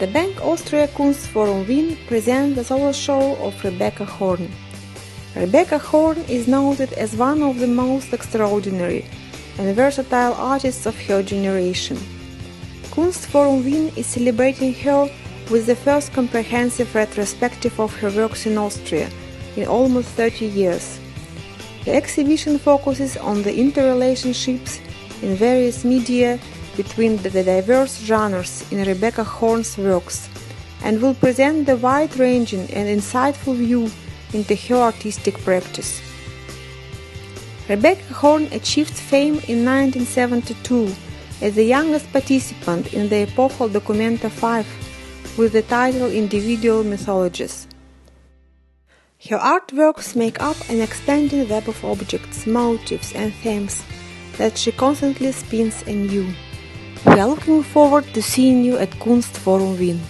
The Bank Austria Kunstforum Wien presents the solo show of Rebecca Horn. Rebecca Horn is noted as one of the most extraordinary and versatile artists of her generation. Kunstforum Wien is celebrating her with the first comprehensive retrospective of her works in Austria in almost 30 years. The exhibition focuses on the interrelationships in various media between the diverse genres in Rebecca Horn's works and will present the wide ranging and insightful view into her artistic practice. Rebecca Horn achieved fame in 1972 as the youngest participant in the epochal Documenta 5 with the title Individual Mythologies. Her artworks make up an expanding web of objects, motifs, and themes that she constantly spins anew. We are looking forward to seeing you at Kunstforum Wien.